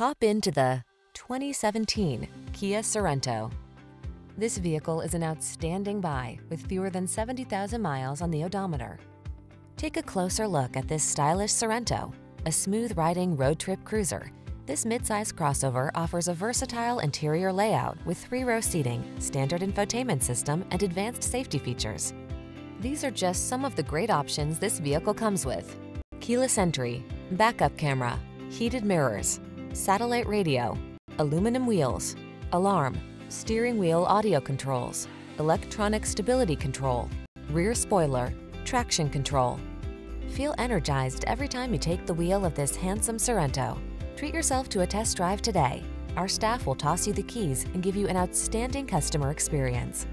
Hop into the 2017 Kia Sorento. This vehicle is an outstanding buy with fewer than 70,000 miles on the odometer. Take a closer look at this stylish Sorento, a smooth-riding road trip cruiser. This midsize crossover offers a versatile interior layout with three-row seating, standard infotainment system, and advanced safety features. These are just some of the great options this vehicle comes with. Keyless entry, backup camera, heated mirrors, satellite radio, aluminum wheels, alarm, steering wheel audio controls, electronic stability control, rear spoiler, traction control. Feel energized every time you take the wheel of this handsome Sorento. Treat yourself to a test drive today. Our staff will toss you the keys and give you an outstanding customer experience.